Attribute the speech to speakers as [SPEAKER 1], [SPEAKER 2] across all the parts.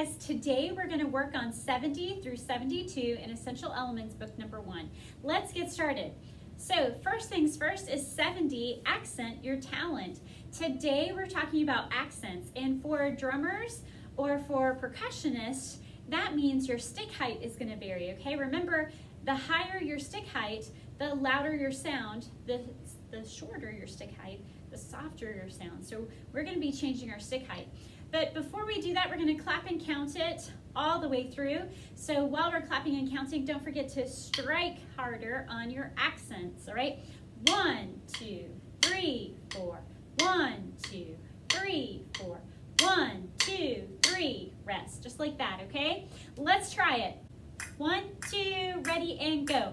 [SPEAKER 1] guys, today we're going to work on 70 through 72 in Essential Elements book number one. Let's get started. So first things first is 70, accent your talent. Today we're talking about accents and for drummers or for percussionists, that means your stick height is going to vary, okay? Remember, the higher your stick height, the louder your sound, the, the shorter your stick height, the softer your sound. So we're going to be changing our stick height. But before we do that, we're going to clap and count it all the way through. So while we're clapping and counting, don't forget to strike harder on your accents, all right? One, two, three, four. One, two, three, four. One, two, three. Rest, just like that, okay? Let's try it. One, two, ready, and go.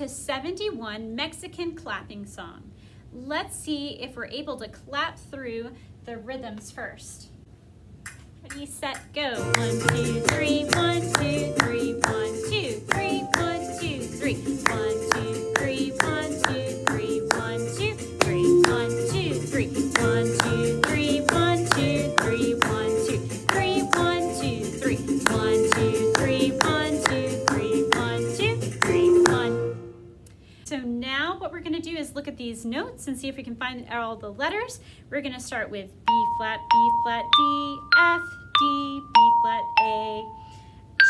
[SPEAKER 1] To 71 Mexican clapping song. Let's see if we're able to clap through the rhythms first. Ready, set, go. One, two, three, one, two, three, one, two, these notes and see if we can find all the letters. We're gonna start with B flat, B flat, D, F, D, B flat, A,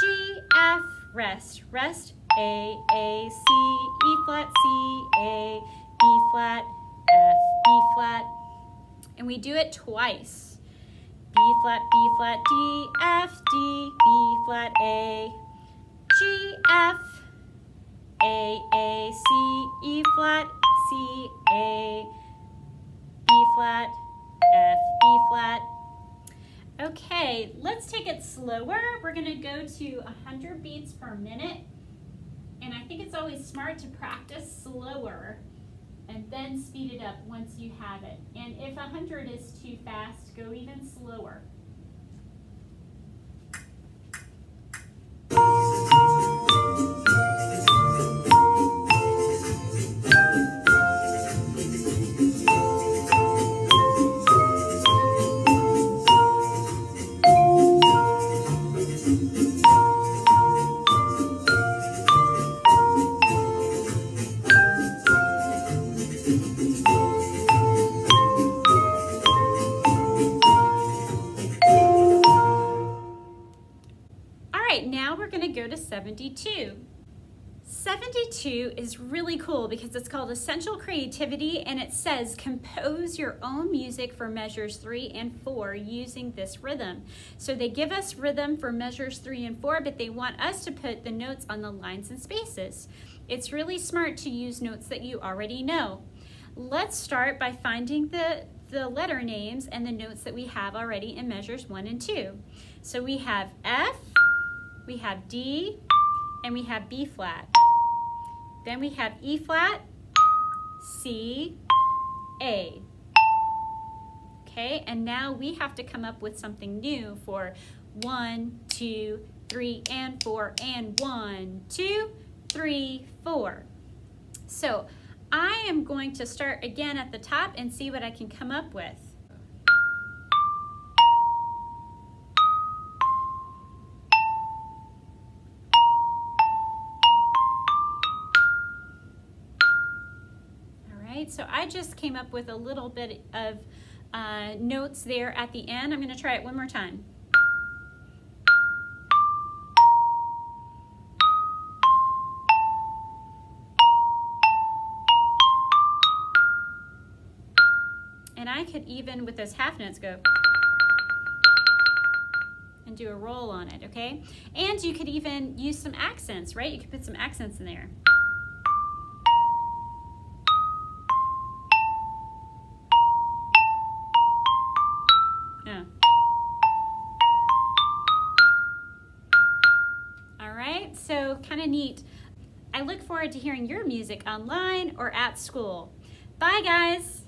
[SPEAKER 1] G, F, rest, rest, A, A, C, E flat, C, A, B flat, F, B flat. And we do it twice. B flat, B flat, D, F, D, B flat, A, G, F, A, A, C, E flat, C, A, B flat, F, B flat, Okay, let's take it slower. We're gonna go to 100 beats per minute. And I think it's always smart to practice slower and then speed it up once you have it. And if 100 is too fast, go even slower. Go to 72. 72 is really cool because it's called Essential Creativity and it says compose your own music for measures three and four using this rhythm. So they give us rhythm for measures three and four, but they want us to put the notes on the lines and spaces. It's really smart to use notes that you already know. Let's start by finding the, the letter names and the notes that we have already in measures one and two. So we have F, we have D, and we have B flat. Then we have E flat, C, A. Okay, and now we have to come up with something new for one, two, three, and four, and one, two, three, four. So I am going to start again at the top and see what I can come up with. So I just came up with a little bit of uh, notes there at the end. I'm going to try it one more time. And I could even, with those half notes, go and do a roll on it, okay? And you could even use some accents, right? You could put some accents in there. So kind of neat. I look forward to hearing your music online or at school. Bye, guys.